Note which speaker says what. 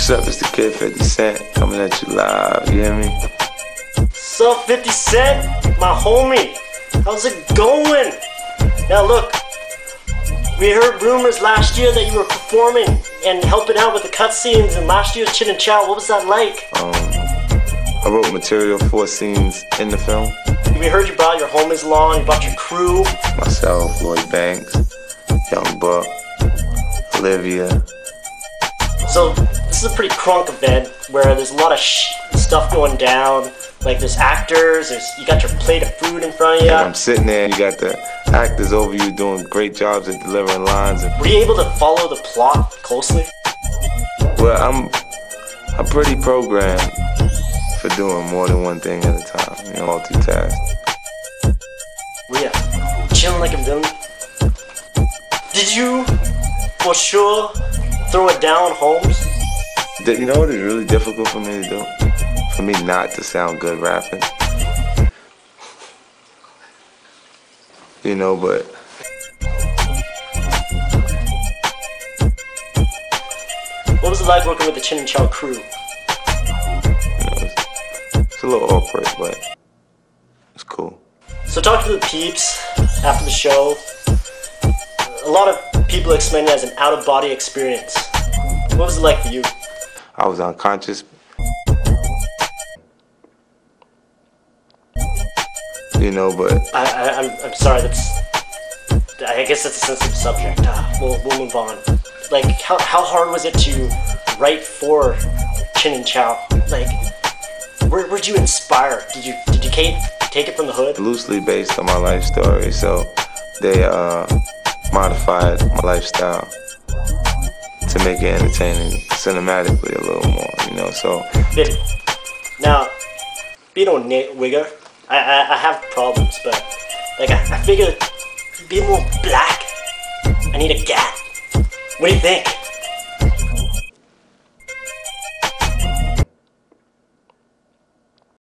Speaker 1: What's up, it's the kid 50 Cent coming at you live, you hear me?
Speaker 2: Sup, 50 Cent? My homie. How's it going? Now look, we heard rumors last year that you were performing and helping out with the cutscenes in last year's Chin and Chow. What was that like?
Speaker 1: Um, I wrote material for scenes in the film.
Speaker 2: We heard you brought your homies along, you brought your crew.
Speaker 1: Myself, Lloyd Banks, Young Buck, Olivia.
Speaker 2: So this is a pretty crunk event where there's a lot of sh- stuff going down. Like there's actors, there's you got your plate of food in front of you.
Speaker 1: And I'm sitting there, you got the actors over you doing great jobs at delivering lines. And,
Speaker 2: Were you able to follow the plot closely?
Speaker 1: well, I'm I'm pretty programmed for doing more than one thing at a time, you know, multitask.
Speaker 2: Were you chilling like a villain? Did you, for sure, throw it down, Holmes?
Speaker 1: You know what is really difficult for me to do? For me not to sound good rapping. You know, but
Speaker 2: What was it like working with the Chin and Chow crew?
Speaker 1: you know, it's, it's a little awkward, but it's cool.
Speaker 2: So talk to the peeps after the show. A lot of people explain it as an out-of-body experience. What was it like for you?
Speaker 1: I was unconscious. You know, but
Speaker 2: I, I, I'm, I'm sorry. That's. I guess that's a sensitive subject. Uh, we'll, we'll move on. Like, how, how hard was it to write for Chin and Chow? Like, where where'd you inspire? Did you did you take take it from the hood?
Speaker 1: loosely based on my life story, so they uh, modified my lifestyle to make it entertaining cinematically a little more, you know. So?
Speaker 2: Now, being a Nate Wigger, I, I I have problems, but like I, I figure be more black. I need a gat. What do you think?